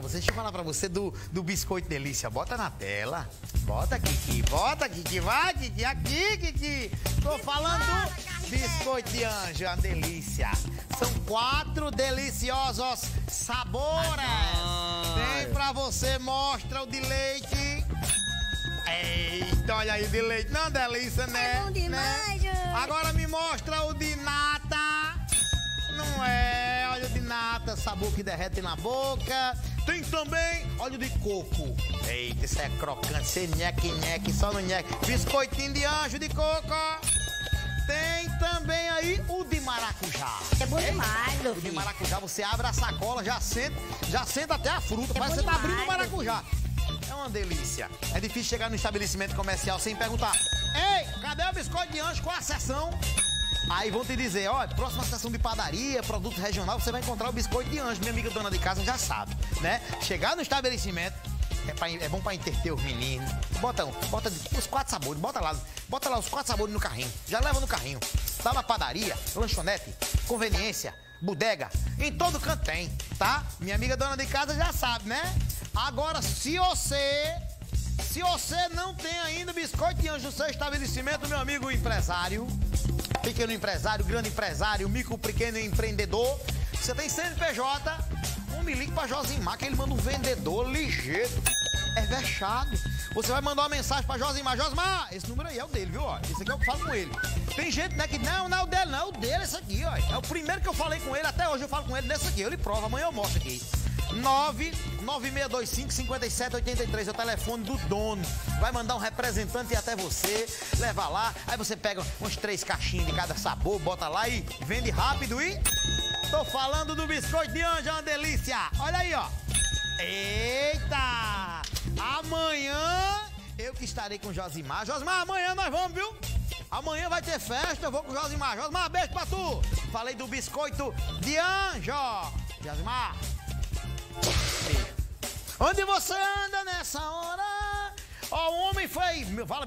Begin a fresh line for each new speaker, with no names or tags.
pra você, deixa eu falar pra você do, do biscoito delícia. Bota na tela. Bota, Kiki, bota, Kiki, vai, Kiki, aqui, Kiki. Tô falando do biscoito de anjo, é uma delícia. São quatro deliciosos sabores. Tem pra você, mostra o de leite. Eita, olha aí, de leite. Não, delícia, né?
É bom demais,
né? Agora me mostra o de nata. Não é, óleo de nata, sabor que derrete na boca. Tem também óleo de coco. Eita, isso é crocante, sem nheque, nheque, só no nheque. Biscoitinho de anjo de coco. Tem também aí o de maracujá.
É bom demais, meu
O de
filho.
maracujá, você abre a sacola, já senta, já senta até a fruta.
É
Parece que você tá abrindo o maracujá. É uma delícia. É difícil chegar no estabelecimento comercial sem perguntar: Ei, cadê o biscoito de anjo? Qual a sessão? Aí vão te dizer, ó, próxima sessão de padaria, produto regional, você vai encontrar o biscoito de anjo. Minha amiga dona de casa já sabe, né? Chegar no estabelecimento, é, pra- é bom pra entreter os meninos. Bota, bota os quatro sabores, bota lá, bota lá os quatro sabores no carrinho. Já leva no carrinho. Tá na padaria, lanchonete, conveniência, bodega, em todo canto tem, tá? Minha amiga dona de casa já sabe, né? Agora, se você se você não tem ainda biscoito de anjo no seu estabelecimento, meu amigo empresário, pequeno empresário, grande empresário, micro, pequeno empreendedor, você tem CNPJ, um ligue pra Josimar, que ele manda um vendedor ligeiro. É vexado. Você vai mandar uma mensagem pra Josimar. Josimar, esse número aí é o dele, viu? Esse aqui é o que eu falo com ele. Tem gente, né, que não, não é o dele, não, é o dele, esse aqui, ó. É o primeiro que eu falei com ele, até hoje eu falo com ele nesse aqui. Ele prova, amanhã eu mostro aqui. 996255783 é o telefone do dono. Vai mandar um representante até você, leva lá, aí você pega uns três caixinhas de cada sabor, bota lá e vende rápido e. Tô falando do biscoito de anjo, é uma delícia! Olha aí, ó! Eita! Amanhã eu que estarei com Josimar. Josimar, amanhã nós vamos, viu? Amanhã vai ter festa, eu vou com Josimar. Josimar, beijo pra tu! Falei do biscoito de anjo! Josimar! Onde você anda nessa hora? Ó, o homem foi. Fala,